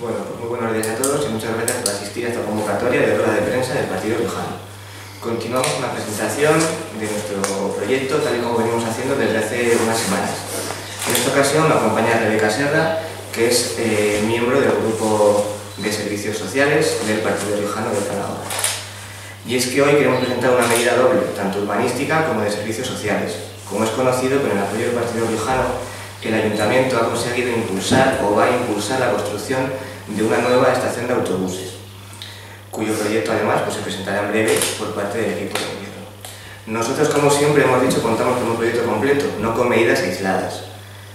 Bueno, pues muy buenos días a todos y muchas gracias por asistir a esta convocatoria de rueda de prensa del Partido Riojano. Continuamos con la presentación de nuestro proyecto tal y como venimos haciendo desde hace unas semanas. En esta ocasión me acompaña Rebeca Serra, que es eh, miembro del grupo de servicios sociales del Partido Riojano de Calahorra. Y es que hoy queremos presentar una medida doble, tanto urbanística como de servicios sociales. Como es conocido, con el apoyo del Partido Riojano, el Ayuntamiento ha conseguido impulsar o va a impulsar la construcción de una nueva estación de autobuses, cuyo proyecto además pues, se presentará en breve por parte del equipo de gobierno. Nosotros, como siempre hemos dicho, contamos con un proyecto completo, no con medidas aisladas.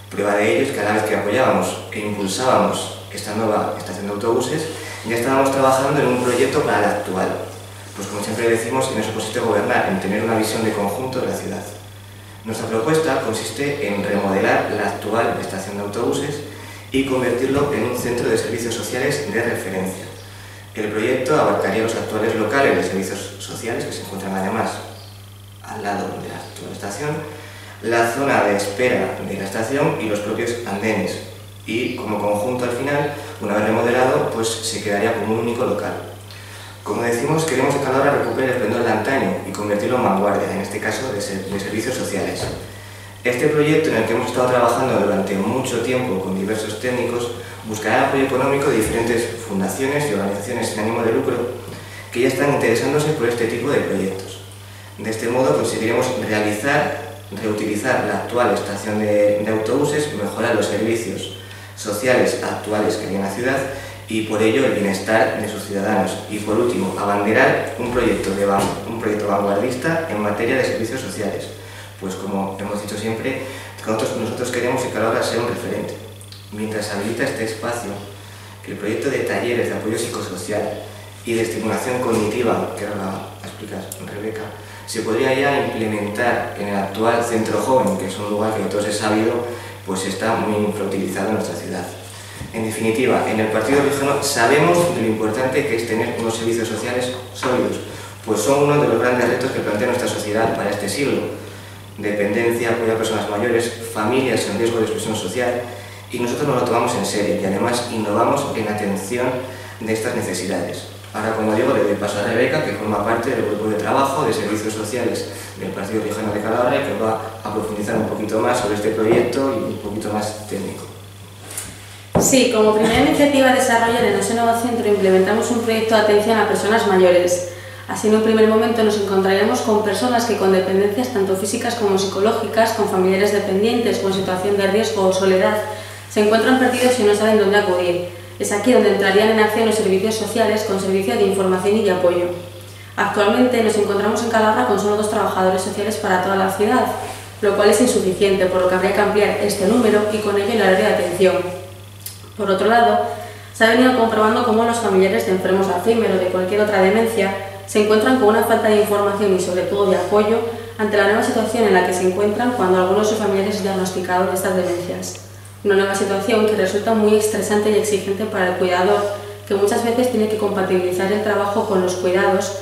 Prueba de ello es que cada vez que apoyábamos e impulsábamos esta nueva estación de autobuses, ya estábamos trabajando en un proyecto para la actual. Pues como siempre decimos, en eso consiste gobernar, en tener una visión de conjunto de la ciudad. Nuestra propuesta consiste en remodelar la actual estación de autobuses y convertirlo en un centro de servicios sociales de referencia. El proyecto abarcaría los actuales locales de servicios sociales que se encuentran además al lado de la actual estación, la zona de espera de la estación y los propios andenes. Y como conjunto al final, una vez remodelado, pues se quedaría como un único local. Como decimos, queremos que Calahorra recupere el esplendor de antaño y convertirlo en vanguardia, en este caso de, servicios sociales. Este proyecto en el que hemos estado trabajando durante mucho tiempo con diversos técnicos buscará el apoyo económico de diferentes fundaciones y organizaciones sin ánimo de lucro que ya están interesándose por este tipo de proyectos. De este modo conseguiremos realizar, reutilizar la actual estación de, de autobuses, mejorar los servicios sociales actuales que hay en la ciudad y por ello el bienestar de sus ciudadanos. Y por último, abanderar un proyecto, de, un proyecto vanguardista en materia de servicios sociales. Pues como hemos dicho siempre, nosotros, queremos que Calahorra sea un referente. Mientras habilita este espacio, el proyecto de talleres de apoyo psicosocial y de estimulación cognitiva, que ahora va a explicar Rebeca, se podría ya implementar en el actual centro joven, que es un lugar que todos es sabido, pues está muy infrautilizado en nuestra ciudad. En definitiva, en el Partido Regional sabemos de lo importante que es tener unos servicios sociales sólidos, pues son uno de los grandes retos que plantea nuestra sociedad para este siglo. Dependencia, apoyo a personas mayores, familias en riesgo de exclusión social, y nosotros nos lo tomamos en serio y además innovamos en atención de estas necesidades. Ahora, como digo, le doy paso a Rebeca, que forma parte del grupo de trabajo de servicios sociales del Partido Regional de Calabria que va a profundizar un poquito más sobre este proyecto y un poquito más técnico. Sí, como primera iniciativa a desarrollar en ese nuevo centro implementamos un proyecto de atención a personas mayores. Así en un primer momento nos encontraremos con personas que con dependencias tanto físicas como psicológicas, con familiares dependientes con situación de riesgo o soledad, se encuentran perdidos y no saben dónde acudir. Es aquí donde entrarían en acción los servicios sociales con servicio de información y de apoyo. Actualmente nos encontramos en Calabria con solo dos trabajadores sociales para toda la ciudad, lo cual es insuficiente, por lo que habría que ampliar este número y con ello el área de atención. Por otro lado, se ha venido comprobando cómo los familiares de enfermos de Alzheimer o de cualquier otra demencia se encuentran con una falta de información y sobre todo de apoyo ante la nueva situación en la que se encuentran cuando algunos de sus familiares es diagnosticado de estas demencias. Una nueva situación que resulta muy estresante y exigente para el cuidador, que muchas veces tiene que compatibilizar el trabajo con los cuidados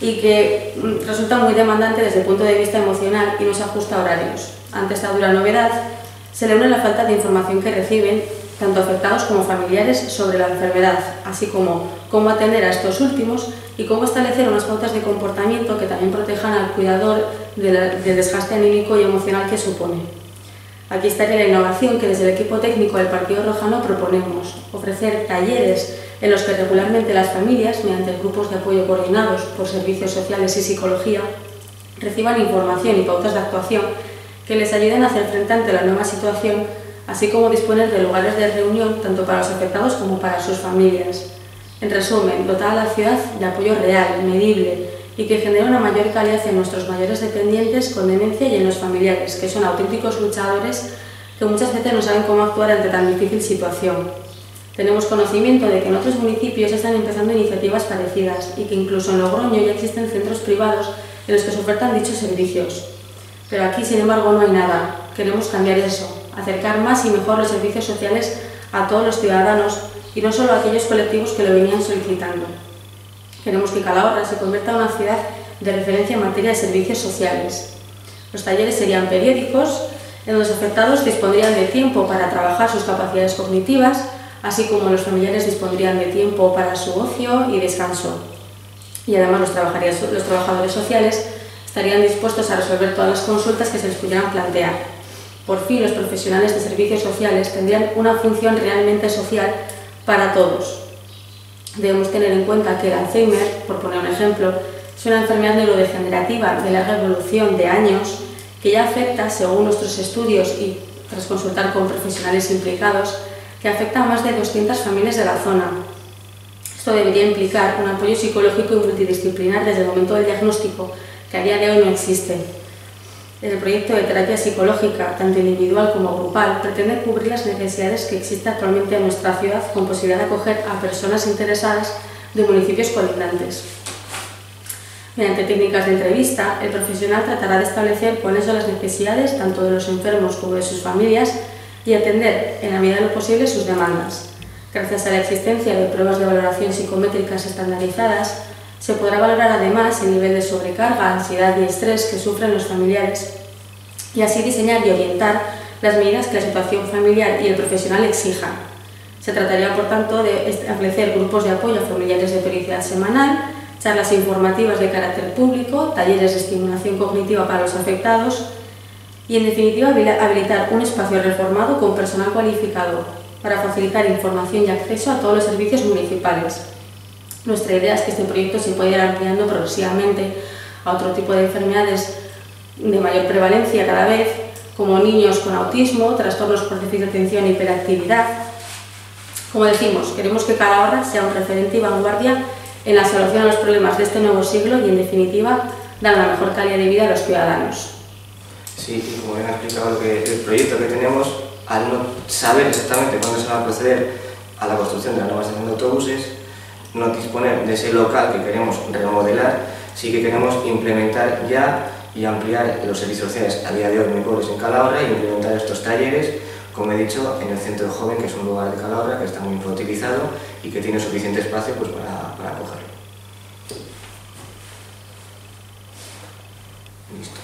y que mm, resulta muy demandante desde el punto de vista emocional y no se ajusta a horarios. Ante esta dura novedad, se le une la falta de información que reciben tanto afectados como familiares, sobre la enfermedad, así como cómo atender a estos últimos y cómo establecer unas pautas de comportamiento que también protejan al cuidador del desgaste anímico y emocional que supone. Aquí estaría la innovación que desde el equipo técnico del Partido Rojano proponemos, ofrecer talleres en los que regularmente las familias, mediante grupos de apoyo coordinados por servicios sociales y psicología, reciban información y pautas de actuación que les ayuden a hacer frente ante la nueva situación así como disponer de lugares de reunión tanto para los afectados como para sus familias. En resumen, dotar a la ciudad de apoyo real, medible y que genere una mayor calidad en nuestros mayores dependientes con demencia y en los familiares, que son auténticos luchadores que muchas veces no saben cómo actuar ante tan difícil situación. Tenemos conocimiento de que en otros municipios están empezando iniciativas parecidas y que incluso en Logroño ya existen centros privados en los que se ofertan dichos servicios. Pero aquí, sin embargo, no hay nada. Queremos cambiar eso acercar más y mejor los servicios sociales a todos los ciudadanos y no solo a aquellos colectivos que lo venían solicitando. Queremos que Calahorra se convierta en una ciudad de referencia en materia de servicios sociales. Los talleres serían periódicos, en los afectados dispondrían de tiempo para trabajar sus capacidades cognitivas, así como los familiares dispondrían de tiempo para su ocio y descanso. Y además los, los trabajadores sociales estarían dispuestos a resolver todas las consultas que se les pudieran plantear. Por fin, los profesionales de servicios sociales tendrían una función realmente social para todos. Debemos tener en cuenta que el Alzheimer, por poner un ejemplo, es una enfermedad neurodegenerativa de larga evolución de años que ya afecta, según nuestros estudios y tras consultar con profesionales implicados, que afecta a más de 200 familias de la zona. Esto debería implicar un apoyo psicológico y multidisciplinar desde el momento del diagnóstico, que a día de hoy no existe. El proyecto de terapia psicológica, tanto individual como grupal, pretende cubrir las necesidades que existen actualmente en nuestra ciudad con posibilidad de acoger a personas interesadas de municipios colindantes. Mediante técnicas de entrevista, el profesional tratará de establecer cuáles son las necesidades tanto de los enfermos como de sus familias y atender, en la medida de lo posible, sus demandas. Gracias a la existencia de pruebas de valoración psicométricas estandarizadas, se podrá valorar además el nivel de sobrecarga, ansiedad y estrés que sufren los familiares y así diseñar y orientar las medidas que la situación familiar y el profesional exijan. Se trataría, por tanto, de establecer grupos de apoyo a familiares de periodicidad semanal, charlas informativas de carácter público, talleres de estimulación cognitiva para los afectados y, en definitiva, habilitar un espacio reformado con personal cualificado para facilitar información y acceso a todos los servicios municipales. Nuestra idea es que este proyecto se pueda ir ampliando progresivamente a otro tipo de enfermedades de mayor prevalencia cada vez, como niños con autismo, trastornos por déficit de atención e hiperactividad. Como decimos, queremos que Calahorra sea un referente y vanguardia en la solución a los problemas de este nuevo siglo y, en definitiva, dar una mejor calidad de vida a los ciudadanos. Sí, y como bien ha explicado el proyecto que tenemos, al no saber exactamente cuándo se va a proceder a la construcción de la nueva estación de autobuses, no disponer de ese local que queremos remodelar, sí que queremos implementar ya y ampliar los servicios sociales a día de hoy muy pobres en Calahorra y implementar estos talleres como he dicho, en el centro joven, que es un lugar de Calabria que está muy infrautilizado y que tiene suficiente espacio pues, para, para acogerlo. Listo.